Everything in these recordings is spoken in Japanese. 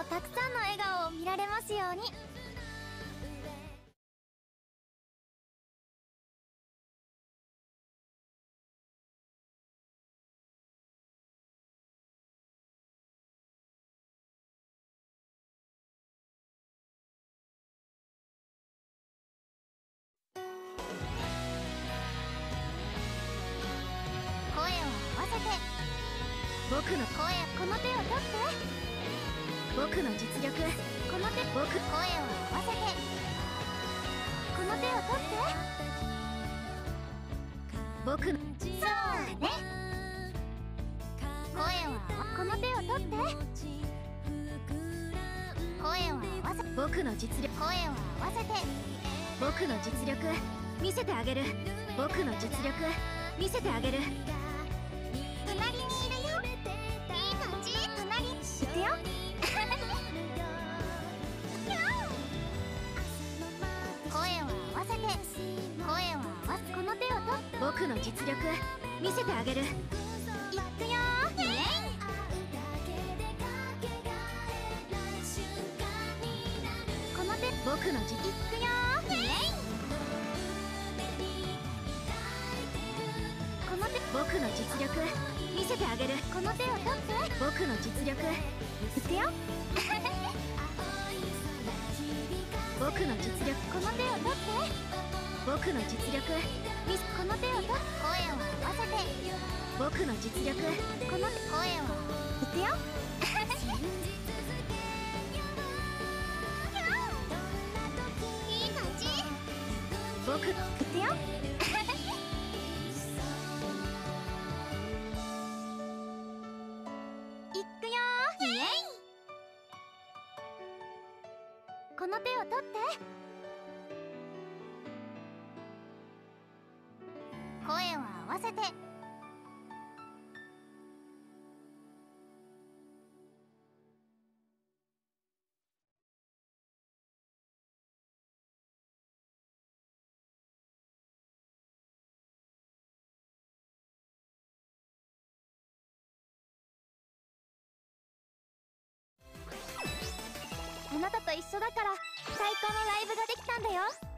もたくさんの笑顔を見られますように。声を合わせて。僕の声この手を取って。僕の実力。この手僕声を合わせて。この手を取って。僕のそうね。声をこの手を取って。声を合わせ僕の実力。声を合わせて。僕の実力。見せてあげる。僕の実力。見せてあげる僕の実力見せてあげる。いくよ。イエイこの手僕の実いくよイエイこの手僕の実力。見せてあげる。この手を取って。僕の実力。いくよ。僕の実力。この手を取って。僕の実力。この手を取って声を合わせて。僕の実力。この声を。いくよ。いい感じ。僕いくよ。いくよ。イエイ。この手を取って。なたと一緒だから最高のライブができたんだよ。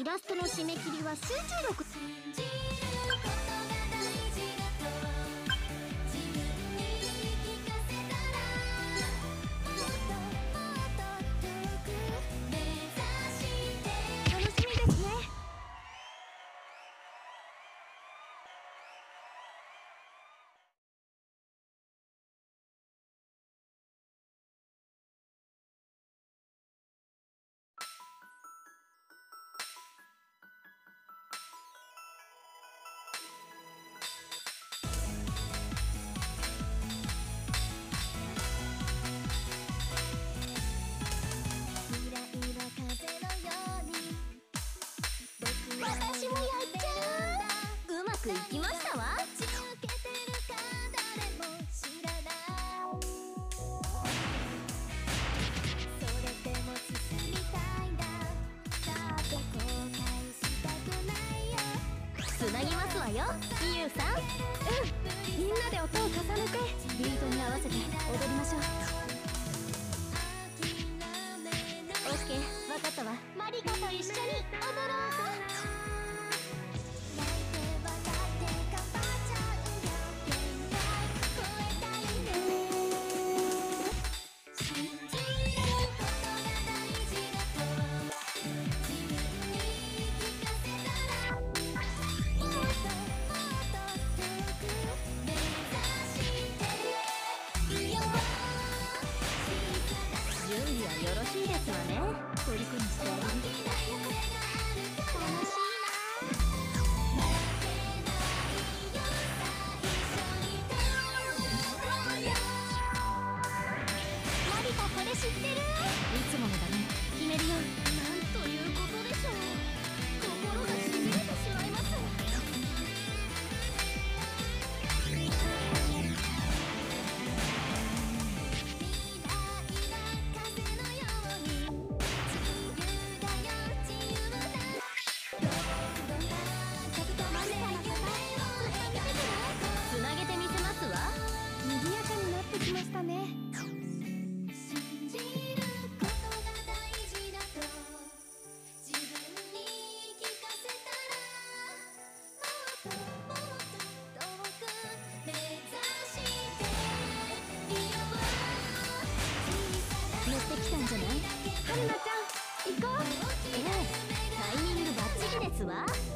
イラストの締め切りは集中力。つなぎますわよみゆさん。うん。みんなで音を重ねてビートに合わせて踊りましょう。オッケー。わかったわ。マリカと一緒に踊ろう。わ。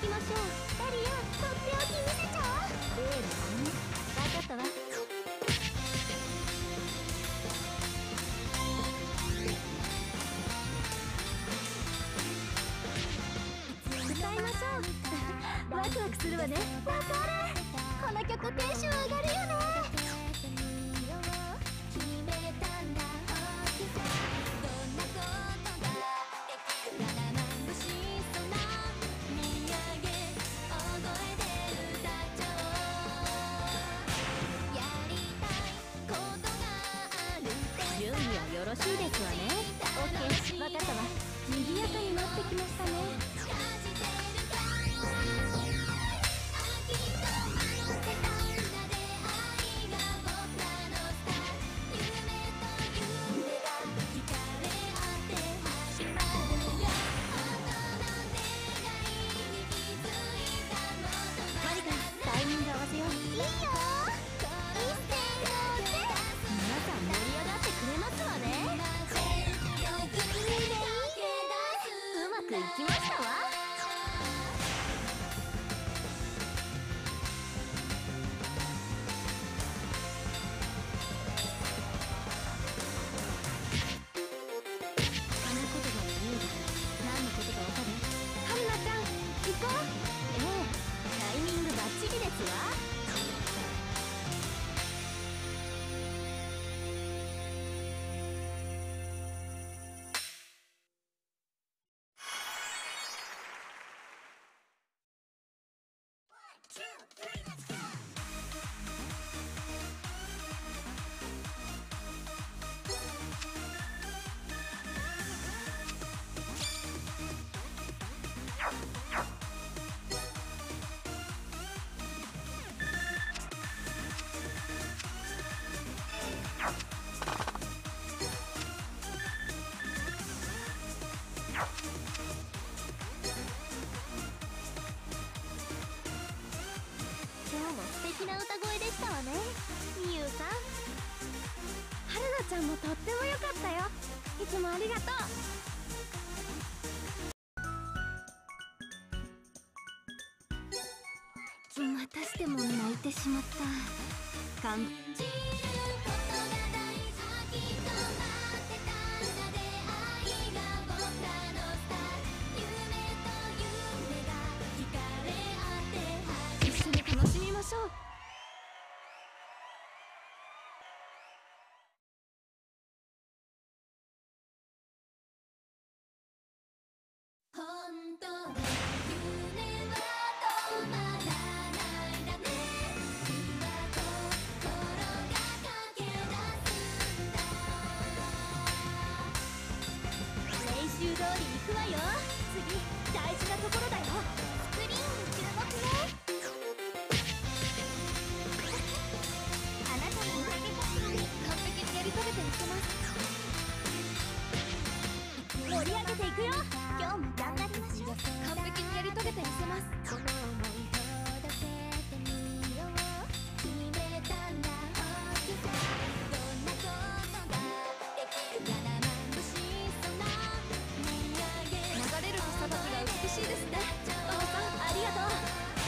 行きましょう。いいですわね。オ OK 分かったわ。賑やかになってきましたね。んもとっても良かったよ。いつもありがとう。またしても泣いてしまった。感じ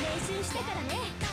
練習してからね。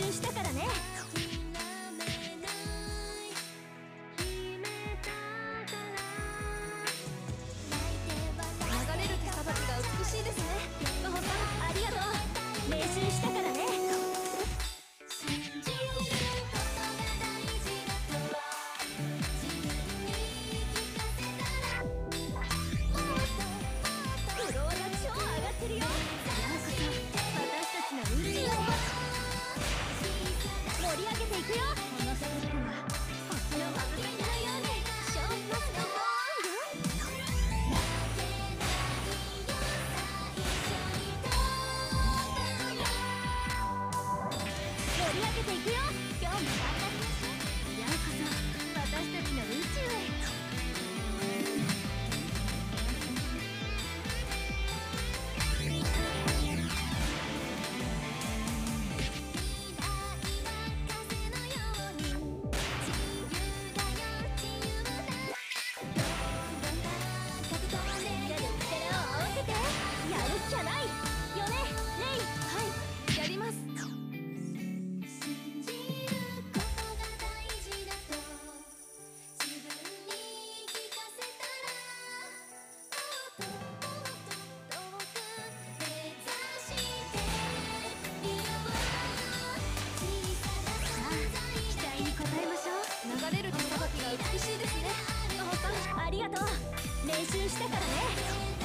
集してしいですね。んありがとう。練習したからね。